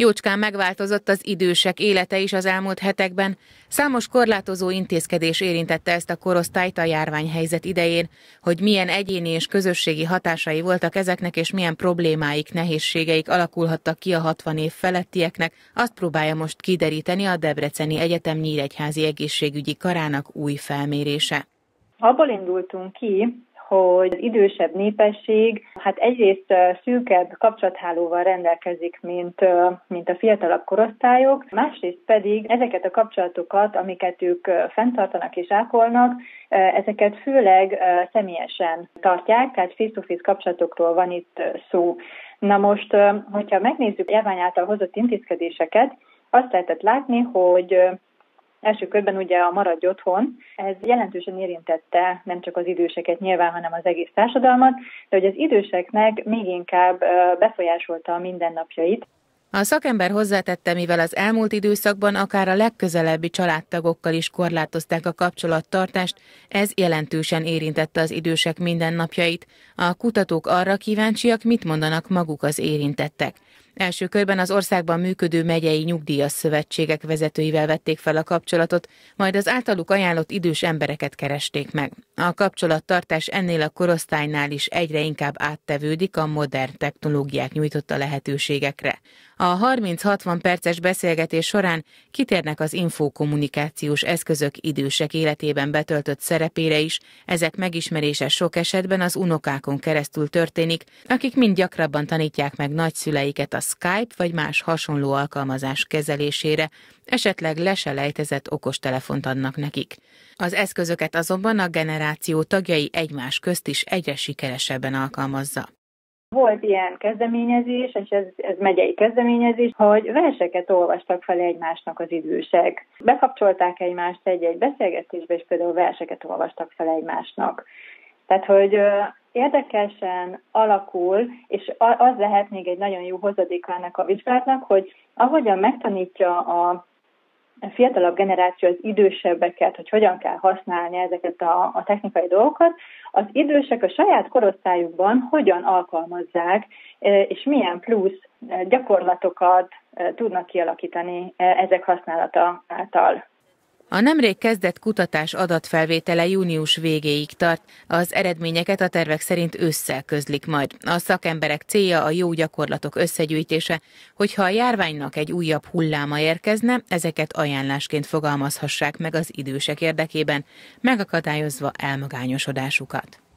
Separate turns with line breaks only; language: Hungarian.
Jócskán megváltozott az idősek élete is az elmúlt hetekben. Számos korlátozó intézkedés érintette ezt a korosztályt a járványhelyzet idején, hogy milyen egyéni és közösségi hatásai voltak ezeknek, és milyen problémáik, nehézségeik alakulhattak ki a 60 év felettieknek, azt próbálja most kideríteni a Debreceni Egyetem Nyíregyházi Egészségügyi Karának új felmérése.
Abból indultunk ki, hogy az idősebb népesség hát egyrészt szűkebb kapcsolathálóval rendelkezik, mint, mint a fiatalabb korosztályok, másrészt pedig ezeket a kapcsolatokat, amiket ők fenntartanak és ápolnak, ezeket főleg személyesen tartják, tehát face-to-face kapcsolatokról van itt szó. Na most, hogyha megnézzük járvány által hozott intézkedéseket, azt lehetett látni, hogy Első körben ugye a maradj otthon, ez jelentősen érintette nem csak az időseket nyilván, hanem az egész társadalmat, de hogy az időseknek még inkább befolyásolta a mindennapjait.
A szakember hozzátette, mivel az elmúlt időszakban akár a legközelebbi családtagokkal is korlátozták a kapcsolattartást, ez jelentősen érintette az idősek mindennapjait. A kutatók arra kíváncsiak, mit mondanak maguk az érintettek. Első körben az országban működő megyei nyugdíjas szövetségek vezetőivel vették fel a kapcsolatot, majd az általuk ajánlott idős embereket keresték meg. A kapcsolattartás ennél a korosztálynál is egyre inkább áttevődik a modern technológiák nyújtotta lehetőségekre. A 30-60 perces beszélgetés során kitérnek az infokommunikációs eszközök idősek életében betöltött szerepére is, ezek megismerése sok esetben az unokákon keresztül történik, akik mind gyakrabban tanítják meg nagyszüleiket a Skype vagy más hasonló alkalmazás kezelésére, esetleg leselejtezett okostelefont adnak nekik. Az eszközöket azonban a generáció tagjai egymás közt is egyre sikeresebben alkalmazza.
Volt ilyen kezdeményezés, és ez, ez megyei kezdeményezés, hogy verseket olvastak fel egymásnak az idősek. Bekapcsolták egymást egy-egy beszélgetésbe, és például verseket olvastak fel egymásnak. Tehát, hogy érdekesen alakul, és az lehet még egy nagyon jó hozadéka ennek a vizsgálatnak, hogy ahogyan megtanítja a fiatalabb generáció az idősebbeket, hogy hogyan kell használni ezeket a, a technikai dolgokat, az idősek a saját korosztályukban hogyan alkalmazzák, e, és milyen plusz e, gyakorlatokat e, tudnak kialakítani ezek használata által.
A nemrég kezdett kutatás adatfelvétele június végéig tart, az eredményeket a tervek szerint ősszel közlik majd. A szakemberek célja a jó gyakorlatok összegyűjtése, hogyha a járványnak egy újabb hulláma érkezne, ezeket ajánlásként fogalmazhassák meg az idősek érdekében, megakadályozva elmagányosodásukat.